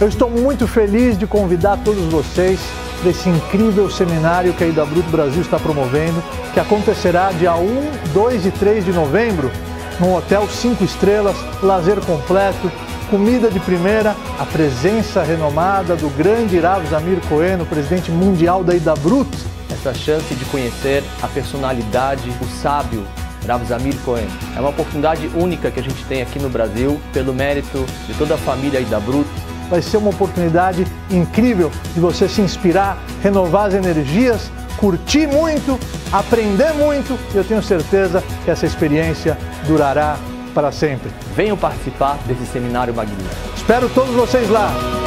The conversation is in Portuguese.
Eu estou muito feliz de convidar todos vocês para esse incrível seminário que a Ida Bruto Brasil está promovendo, que acontecerá dia 1, 2 e 3 de novembro, num hotel 5 estrelas, lazer completo, comida de primeira, a presença renomada do grande Rav Zamir Cohen, presidente mundial da Ida Bruto. Essa chance de conhecer a personalidade, o sábio Rav Zamir Cohen. É uma oportunidade única que a gente tem aqui no Brasil, pelo mérito de toda a família Ida Bruto, vai ser uma oportunidade incrível de você se inspirar, renovar as energias, curtir muito, aprender muito e eu tenho certeza que essa experiência durará para sempre. Venham participar desse seminário magnífico. Espero todos vocês lá.